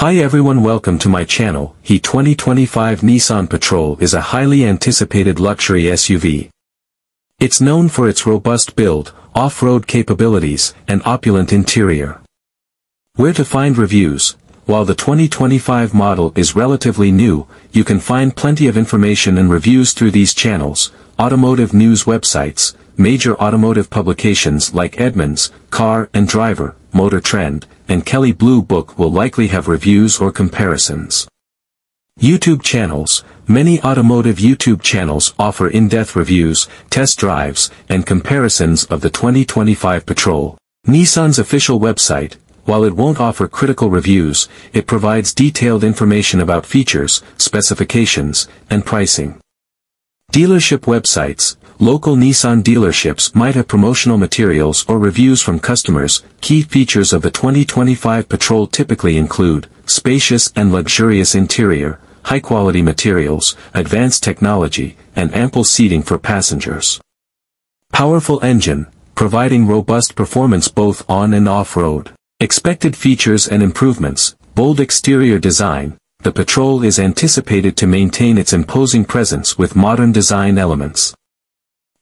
Hi everyone welcome to my channel, He 2025 Nissan Patrol is a highly anticipated luxury SUV. It's known for its robust build, off-road capabilities, and opulent interior. Where to find reviews, while the 2025 model is relatively new, you can find plenty of information and reviews through these channels, automotive news websites, major automotive publications like Edmunds, Car and Driver, Motor Trend, and Kelley Blue Book will likely have reviews or comparisons. YouTube channels, many automotive YouTube channels offer in-depth reviews, test drives, and comparisons of the 2025 Patrol. Nissan's official website, while it won't offer critical reviews, it provides detailed information about features, specifications, and pricing. Dealership websites, local Nissan dealerships might have promotional materials or reviews from customers. Key features of the 2025 Patrol typically include, spacious and luxurious interior, high-quality materials, advanced technology, and ample seating for passengers. Powerful engine, providing robust performance both on and off-road. Expected features and improvements, bold exterior design, the Patrol is anticipated to maintain its imposing presence with modern design elements.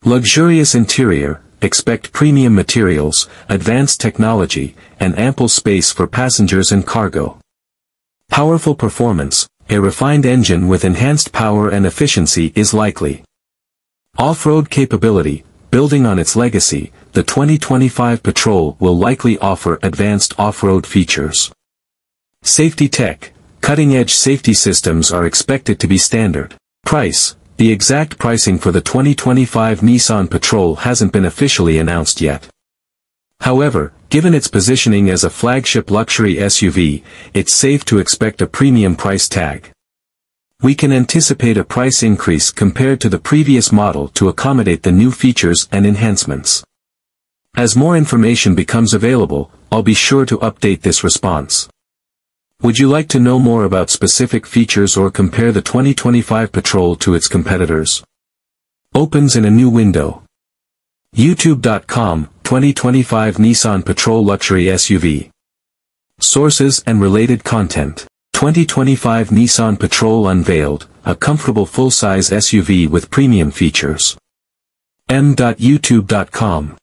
Luxurious interior, expect premium materials, advanced technology, and ample space for passengers and cargo. Powerful performance, a refined engine with enhanced power and efficiency is likely. Off-road capability, building on its legacy, the 2025 Patrol will likely offer advanced off-road features. Safety tech, cutting-edge safety systems are expected to be standard. Price, the exact pricing for the 2025 Nissan Patrol hasn't been officially announced yet. However, given its positioning as a flagship luxury SUV, it's safe to expect a premium price tag. We can anticipate a price increase compared to the previous model to accommodate the new features and enhancements. As more information becomes available, I'll be sure to update this response. Would you like to know more about specific features or compare the 2025 Patrol to its competitors? Opens in a new window. YouTube.com, 2025 Nissan Patrol Luxury SUV. Sources and related content. 2025 Nissan Patrol unveiled, a comfortable full-size SUV with premium features. m.youtube.com